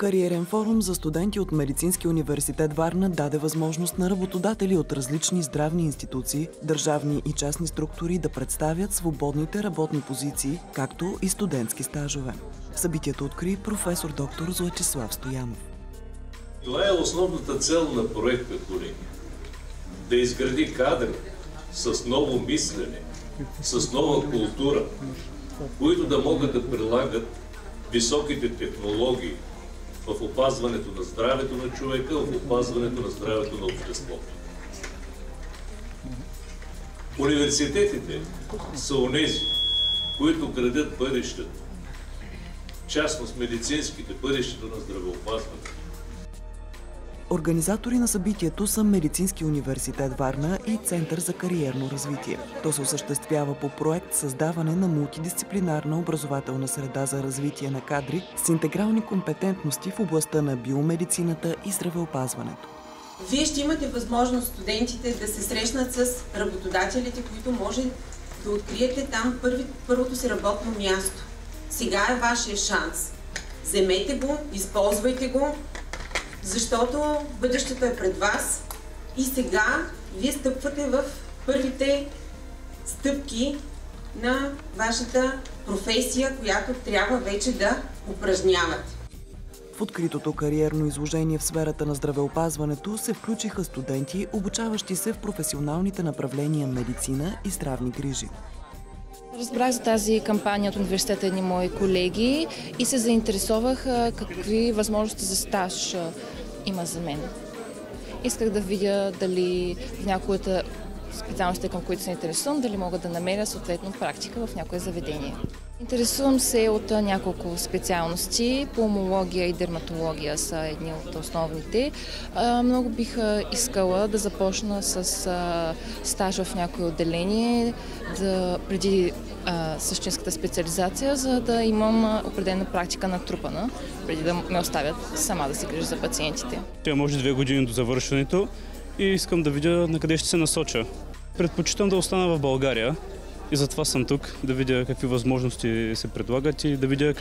Кариерен форум за студенти от Медицинския университет Варна даде възможност на работодатели от различни здравни институции, държавни и частни структури да представят свободните работни позиции, както и студентски стажове. Събитието откри професор доктор Златислав Стоянов. Това е основната цел на проекта, колеги. Да изгради кадри с ново мислене, с нова култура, които да могат да прилагат високите технологии в опазването на здравето на човека, в опазването на здравето на обществото. Университетите са онези, които градят бъдещето, частност медицинските, бъдещето на здравеопазването. Организатори на събитието са Медицински университет Варна и Център за кариерно развитие. То се осъществява по проект Създаване на мултидисциплинарна образователна среда за развитие на кадри с интегрални компетентности в областта на биомедицината и здравеопазването. Вие ще имате възможност студентите да се срещнат с работодателите, които може да откриете там първи, първото си работно място. Сега е вашия шанс. Вземете го, използвайте го, защото бъдещето е пред вас и сега вие стъпвате в първите стъпки на вашата професия, която трябва вече да упражнявате. В откритото кариерно изложение в сферата на здравеопазването се включиха студенти, обучаващи се в професионалните направления медицина и здравни грижи. Разбрах за тази кампания от университета едни мои колеги и се заинтересовах какви възможности за стаж има за мен. Исках да видя дали в някои от специалностите, към които се интересувам, дали мога да намеря съответно практика в някое заведение. Интересувам се от няколко специалности. Пулмология и дерматология са едни от основните. Много бих искала да започна с стаж в някое отделение да, преди същинската специализация, за да имам определена практика на трупана, преди да ме оставят сама да се грижа за пациентите. Тя може две години до завършването и искам да видя на къде ще се насоча. Предпочитам да остана в България, и затова съм тук, да видя какви възможности се предлагат и да видя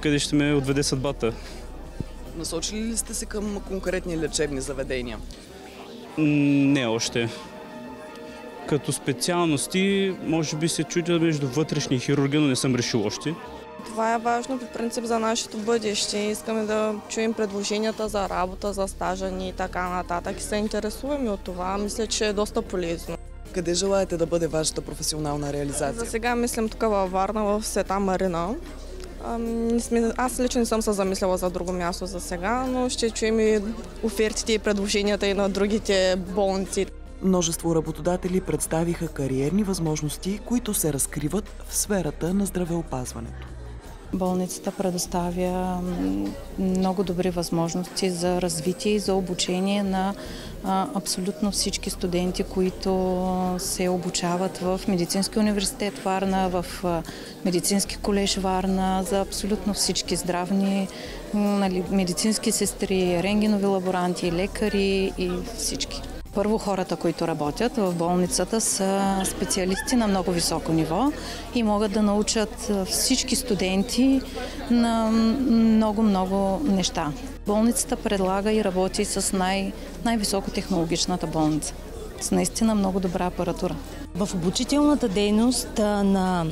къде ще ме отведе съдбата. Насочили ли сте се към конкретни лечебни заведения? Не още. Като специалности, може би се чудя между вътрешни хирурги, но не съм решил още. Това е важно по принцип за нашето бъдеще. Искаме да чуем предложенията за работа, за стажа ни и така нататък. И се интересуваме от това. Мисля, че е доста полезно. Къде желаете да бъде вашата професионална реализация? За сега мислям тук във Варна, в Света Марина. Аз лично не съм се замисляла за друго място за сега, но ще чуем и офертите и предложенията и на другите болници. Множество работодатели представиха кариерни възможности, които се разкриват в сферата на здравеопазването. Болницата предоставя много добри възможности за развитие и за обучение на абсолютно всички студенти, които се обучават в Медицински университет Варна, в Медицински колеж Варна, за абсолютно всички здравни нали, медицински сестри, рентгенови лаборанти, лекари и всички. Първо хората, които работят в болницата са специалисти на много високо ниво и могат да научат всички студенти на много-много неща. Болницата предлага и работи с най- най-високотехнологичната болница. С наистина много добра апаратура. В обучителната дейност на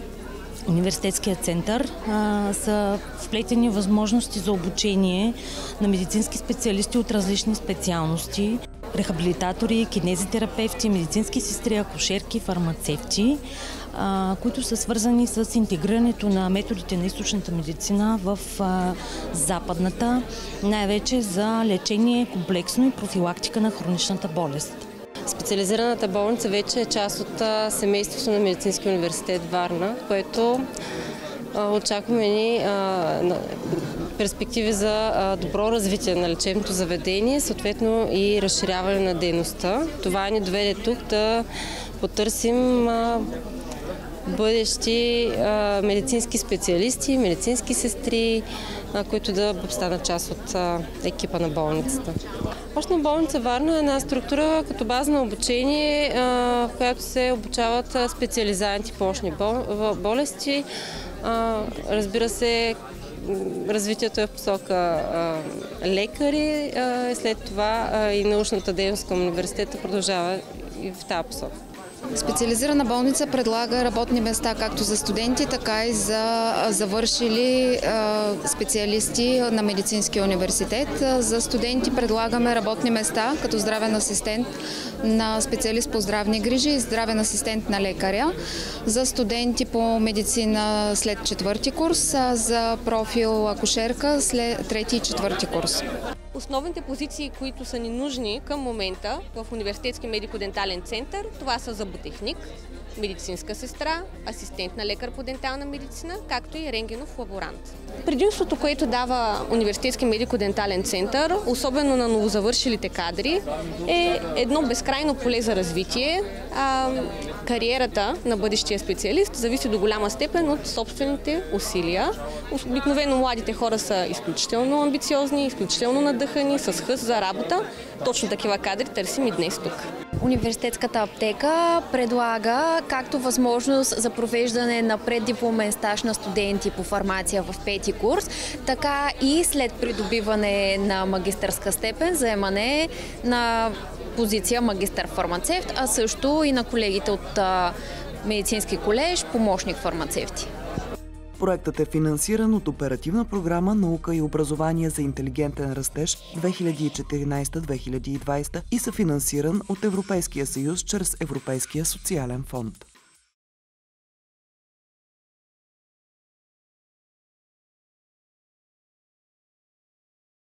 Университетския център а, са вплетени възможности за обучение на медицински специалисти от различни специалности рехабилитатори, кинезитерапевти, медицински сестри, акушерки, фармацевти, които са свързани с интегрирането на методите на източната медицина в западната, най-вече за лечение комплексно и профилактика на хроничната болест. Специализираната болница вече е част от семейството на Медицински университет Варна, което очакваме ни перспективи за добро развитие на лечебното заведение, съответно и разширяване на дейността. Това ни доведе тук да потърсим бъдещи медицински специалисти, медицински сестри, които да станат част от екипа на болницата. Очна болница Варна е една структура като база на обучение, в която се обучават специализанти по очни болести. Разбира се, развитието е в посока лекари, след това и научната дейност към университета продължава и в тази посока. Специализирана болница предлага работни места както за студенти, така и за завършили специалисти на Медицинския университет. За студенти предлагаме работни места като здравен асистент на специалист по здравни грижи и здравен асистент на лекаря. За студенти по медицина след четвърти курс, за профил акушерка след трети и четвърти курс. Основните позиции, които са ни нужни към момента в Университетски медико-дентален център, това са зъботехник, медицинска сестра, асистент на лекар по дентална медицина, както и рентгенов лаборант. Предимството, което дава Университетски медико-дентален център, особено на новозавършилите кадри, е едно безкрайно поле за развитие. Кариерата на бъдещия специалист зависи до голяма степен от собствените усилия. Обикновено младите хора са изключително амбициозни, изключително надъхани, с хъс за работа. Точно такива кадри търсим и днес тук. Университетската аптека предлага както възможност за провеждане на преддипломен стаж на студенти по фармация в пети курс, така и след придобиване на магистърска степен, заемане на позиция магистър-фармацевт, а също и на колегите от медицински колеж, помощник фармацевти. Проектът е финансиран от Оперативна програма Наука и образование за интелигентен растеж 2014-2020 и съфинансиран от Европейския съюз чрез Европейския социален фонд.